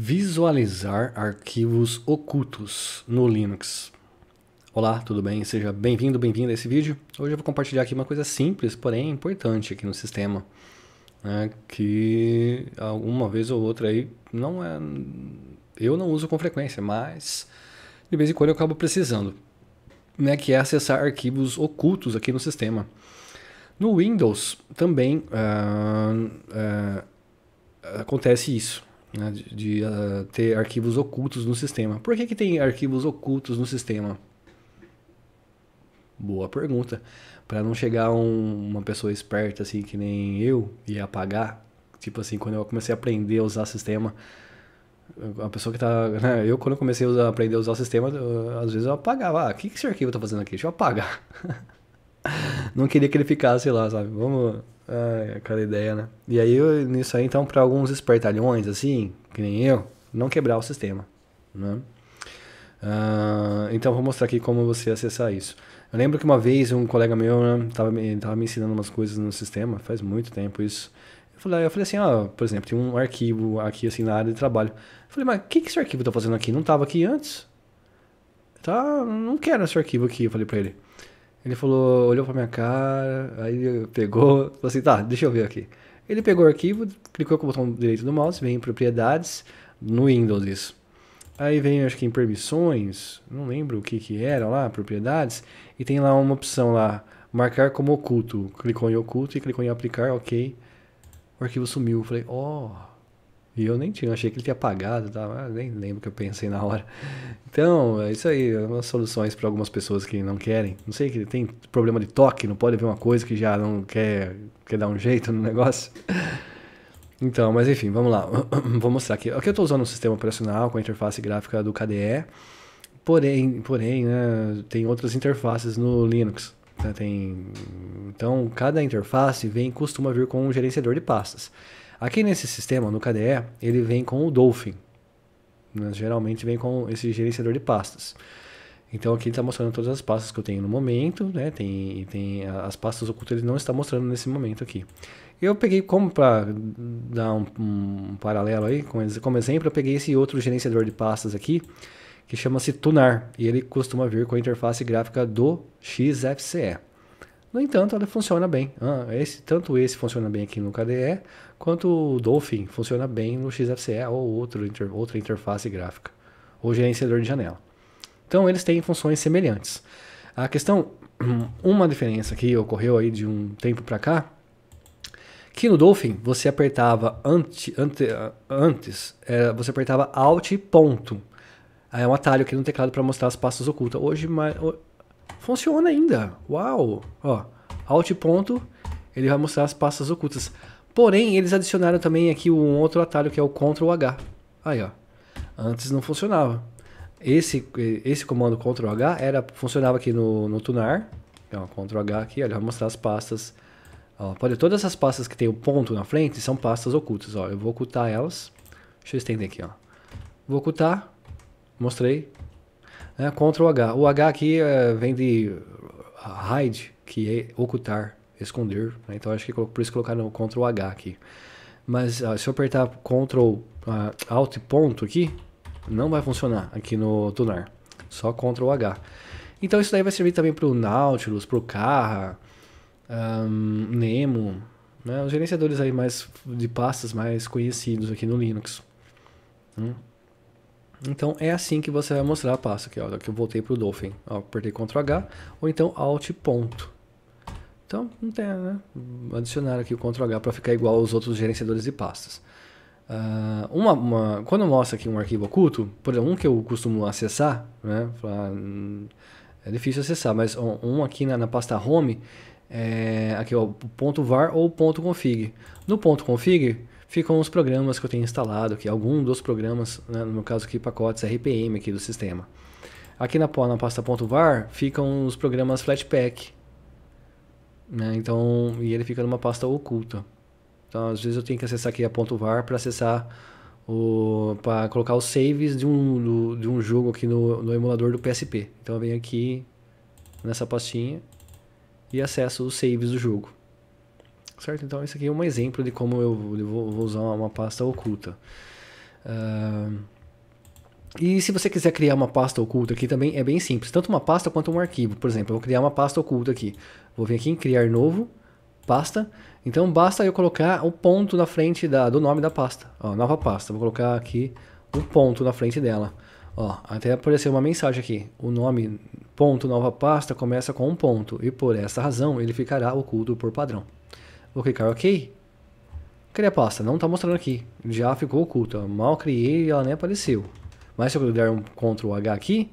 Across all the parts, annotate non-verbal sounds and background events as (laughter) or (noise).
Visualizar arquivos ocultos no Linux. Olá, tudo bem? Seja bem-vindo, bem-vinda a esse vídeo. Hoje eu vou compartilhar aqui uma coisa simples, porém importante aqui no sistema, né, que alguma vez ou outra aí não é, eu não uso com frequência, mas de vez em quando eu acabo precisando, né, que é acessar arquivos ocultos aqui no sistema. No Windows também uh, uh, acontece isso né, de, de uh, ter arquivos ocultos no sistema. Por que, que tem arquivos ocultos no sistema? Boa pergunta. Para não chegar um, uma pessoa esperta assim que nem eu e apagar. Tipo assim, quando eu comecei a aprender a usar sistema, a pessoa que tá. Né, eu, quando eu comecei a usar, aprender a usar o sistema, eu, às vezes eu apagava. Ah, o que, que esse arquivo tá fazendo aqui? Deixa eu apagar. (laughs) não queria que ele ficasse lá, sabe? Vamos ah, aquela ideia, né? E aí, eu, nisso aí, então, para alguns espertalhões, assim, que nem eu, não quebrar o sistema, né? Uh, então, vou mostrar aqui como você acessar isso. Eu lembro que uma vez um colega meu né, tava, me, ensinando umas coisas no sistema, faz muito tempo isso. Eu falei, eu falei assim, ó, por exemplo, tem um arquivo aqui assim na área de trabalho. Eu falei, mas o que, que esse arquivo tá fazendo aqui? Não tava aqui antes? Tá, não quero esse arquivo aqui, eu falei pra ele. Ele falou, olhou pra minha cara, aí pegou, falou assim, tá, deixa eu ver aqui. Ele pegou o arquivo, clicou com o botão direito do mouse, vem em propriedades, no Windows isso. Aí vem, acho que em permissões, não lembro o que que era lá, propriedades, e tem lá uma opção lá, marcar como oculto. Clicou em oculto e clicou em aplicar, ok. O arquivo sumiu. Falei, ó, oh, e eu nem tinha, achei que ele tinha apagado, tá? nem lembro o que eu pensei na hora. Então, é isso aí, é umas soluções para algumas pessoas que não querem. Não sei, que tem problema de toque, não pode ver uma coisa que já não quer, quer dar um jeito no negócio. Então, mas enfim, vamos lá. (clears throat) Vou mostrar aqui. Aqui eu estou usando um sistema operacional com a interface gráfica do KDE. Porém, porém né, tem outras interfaces no Linux. Né, tem, então, cada interface vem costuma vir com um gerenciador de pastas. Aqui nesse sistema, no KDE, ele vem com o Dolphin. Né? Geralmente vem com esse gerenciador de pastas. Então aqui ele está mostrando todas as pastas que eu tenho no momento, né? Tem, tem as pastas ocultas ele não está mostrando nesse momento aqui. Eu peguei como para dar um, um, paralelo aí, como exemplo, eu peguei esse outro gerenciador de pastas aqui, que chama-se Tunar, e ele costuma vir com a interface gráfica do XFCE. No entanto, ela funciona bem. Ah, esse, tanto esse funciona bem aqui no KDE, quanto o Dolphin funciona bem no XFCE ou outro, inter, outra interface gráfica, ou gerenciador de janela. Então, eles têm funções semelhantes. A questão, (clears throat) uma diferença que ocorreu aí de um tempo para cá, que no Dolphin você apertava ante, ante, antes, é, você apertava Alt ponto. É um atalho aqui no teclado para mostrar as pastas ocultas. Hoje, Funciona ainda. Uau! Ó, Alt ponto, ele vai mostrar as pastas ocultas. Porém, eles adicionaram também aqui um outro atalho que é o Ctrl H. Aí, ó. Antes não funcionava. Esse, esse comando Ctrl H era, funcionava aqui no, no Tunar. Ó, Ctrl H aqui, ele vai mostrar as pastas. Ó, pode, todas essas pastas que tem o ponto na frente são pastas ocultas. Ó, eu vou ocultar elas. Deixa eu estender aqui. Ó. Vou ocultar. Mostrei. Né? Ctrl H. O H aqui é, vem de hide, que é ocultar, esconder. Né? Então acho que por isso colocaram o Ctrl H aqui. Mas se eu apertar Ctrl uh, Alt ponto aqui, não vai funcionar aqui no Tunar. Só Ctrl H. Então isso daí vai servir também para o Nautilus, para o Carra, um, Nemo, né? os gerenciadores aí mais de pastas mais conhecidos aqui no Linux. Hum. Então é assim que você vai mostrar a pasta aqui, ó, que eu voltei para o Dolphin. Ó, apertei Ctrl H ou então Alt ponto. Então não tem, né? Adicionar aqui o Ctrl H para ficar igual aos outros gerenciadores de pastas. Uh, uma, uma, quando mostra aqui um arquivo oculto, por exemplo, um que eu costumo acessar, né? Pra, é difícil acessar, mas um, um aqui na, na, pasta Home, é, aqui ó, ponto .var ou ponto .config. No ponto .config ficam os programas que eu tenho instalado aqui, algum dos programas, né, no meu caso aqui, pacotes RPM aqui do sistema. Aqui na, na pasta .var ficam os programas Flatpak, né, então, e ele fica numa pasta oculta. Então, às vezes eu tenho que acessar aqui a .var para acessar para colocar os saves de um, do, de um jogo aqui no, no emulador do PSP. Então eu venho aqui nessa pastinha e acesso os saves do jogo. Certo? Então, esse aqui é um exemplo de como eu vou usar uma pasta oculta. Uh, e se você quiser criar uma pasta oculta aqui também é bem simples, tanto uma pasta quanto um arquivo. Por exemplo, eu vou criar uma pasta oculta aqui. Vou vir aqui em criar novo, pasta. Então basta eu colocar o ponto na frente da, do nome da pasta. Ó, nova pasta. Vou colocar aqui o um ponto na frente dela. Ó, até apareceu uma mensagem aqui. O nome ponto nova pasta começa com um ponto e por essa razão ele ficará oculto por padrão. Vou clicar OK. Criar pasta, não está mostrando aqui. Já ficou oculta. Mal criei e ela nem apareceu. Mas se eu der um Ctrl H aqui,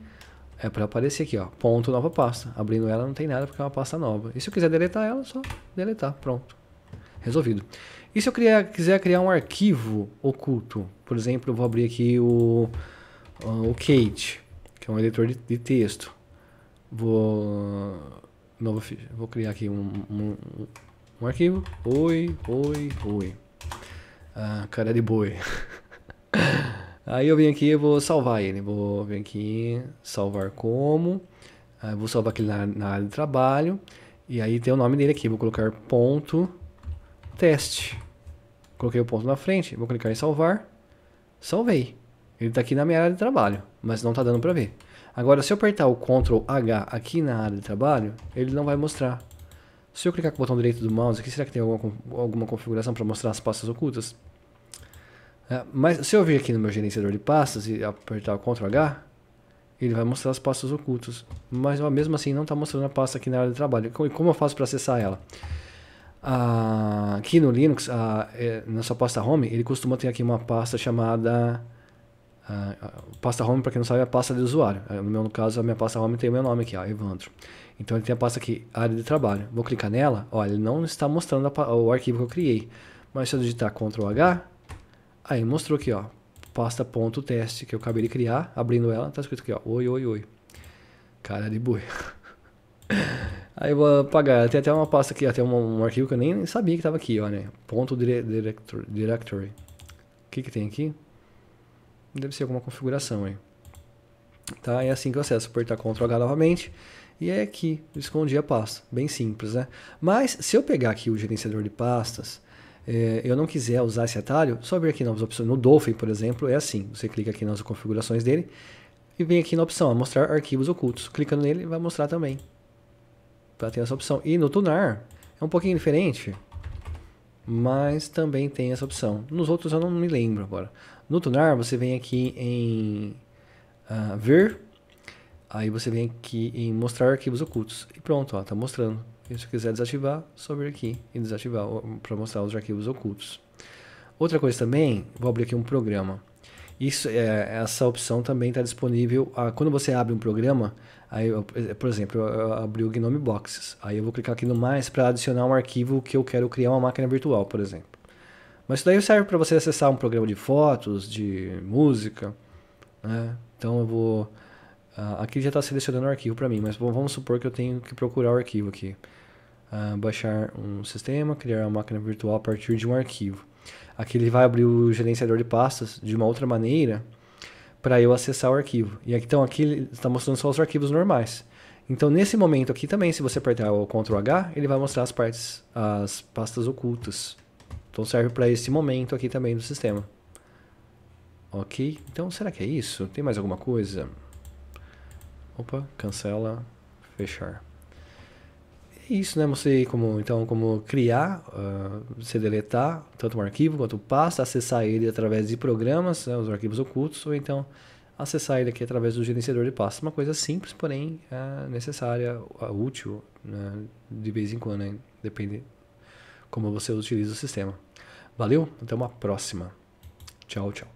é para aparecer aqui, ó, ponto nova pasta. Abrindo ela não tem nada porque é uma pasta nova. E se eu quiser deletar ela, só deletar, pronto. Resolvido. E se eu criar, quiser criar um arquivo oculto? Por exemplo, eu vou abrir aqui o, o Kate, que é um editor de, de texto. Vou, novo, vou criar aqui um, um, um arquivo. Oi, oi, oi. Ah, cara de boi. (laughs) Aí eu venho aqui e vou salvar ele. Vou vir aqui, salvar como. Aí vou salvar aqui na, na, área de trabalho. E aí tem o nome dele aqui. Vou colocar ponto teste. Coloquei o ponto na frente. Vou clicar em salvar. Salvei. Ele está aqui na minha área de trabalho, mas não está dando para ver. Agora, se eu apertar o Ctrl H aqui na área de trabalho, ele não vai mostrar. Se eu clicar com o botão direito do mouse aqui, será que tem alguma, alguma configuração para mostrar as pastas ocultas? É, mas se eu vir aqui no meu gerenciador de pastas e apertar o Ctrl H, ele vai mostrar as pastas ocultas. Mas mesmo assim não está mostrando a pasta aqui na área de trabalho. E como eu faço para acessar ela? Ah, aqui no Linux, ah, é, na sua pasta home, ele costuma ter aqui uma pasta chamada... Ah, pasta home, para quem não sabe, é a pasta de usuário. No meu caso, a minha pasta home tem o meu nome aqui, ó, Evandro. Então ele tem a pasta aqui, área de trabalho. Vou clicar nela, olha, ele não está mostrando a, o arquivo que eu criei. Mas se eu digitar Ctrl H, Aí mostrou aqui, ó, pasta.teste que eu acabei de criar, abrindo ela, tá escrito aqui, ó, oi, oi, oi. Cara de boi. (laughs) Aí eu vou apagar, tem até uma pasta aqui, até um, um arquivo que eu nem sabia que estava aqui, ó, né? Ponto directory. directory. O que que tem aqui? Deve ser alguma configuração aí. Tá? É assim que eu acesso, apertar Ctrl H novamente. E é aqui, escondi a pasta. Bem simples, né? Mas, se eu pegar aqui o gerenciador de pastas, é, eu não quiser usar esse atalho, só vir aqui nas opções. No Dolphin, por exemplo, é assim. Você clica aqui nas configurações dele e vem aqui na opção, mostrar arquivos ocultos. Clicando nele, vai mostrar também. Para ter essa opção. E no Tunar é um pouquinho diferente, mas também tem essa opção. Nos outros eu não me lembro agora. No Tunar, você vem aqui em uh, ver, aí você vem aqui em mostrar arquivos ocultos. E pronto, está mostrando. E se quiser desativar, só vir aqui e desativar para mostrar os arquivos ocultos. Outra coisa também, vou abrir aqui um programa. Isso, é, essa opção também está disponível ah, quando você abre um programa. Aí, eu, por exemplo, eu abri o Gnome Boxes. Aí eu vou clicar aqui no mais para adicionar um arquivo que eu quero criar uma máquina virtual, por exemplo. Mas isso daí serve para você acessar um programa de fotos, de música. Né? Então eu vou Uh, aqui já está selecionando o arquivo para mim, mas vamos supor que eu tenho que procurar o arquivo aqui. Uh, baixar um sistema, criar uma máquina virtual a partir de um arquivo. Aqui ele vai abrir o gerenciador de pastas de uma outra maneira para eu acessar o arquivo. E então aqui ele está mostrando só os arquivos normais. Então nesse momento aqui também, se você apertar o Ctrl H, ele vai mostrar as partes, as pastas ocultas. Então serve para esse momento aqui também do sistema. Ok? Então será que é isso? Tem mais alguma coisa? Opa, cancela, fechar. É isso, né? Mostrei como, então, como criar, uh, deletar tanto um arquivo quanto pasta, acessar ele através de programas, né, os arquivos ocultos, ou então acessar ele aqui através do gerenciador de pastas. Uma coisa simples, porém é necessária, útil, né, de vez em quando, né? depende como você utiliza o sistema. Valeu, até uma próxima. Tchau, tchau.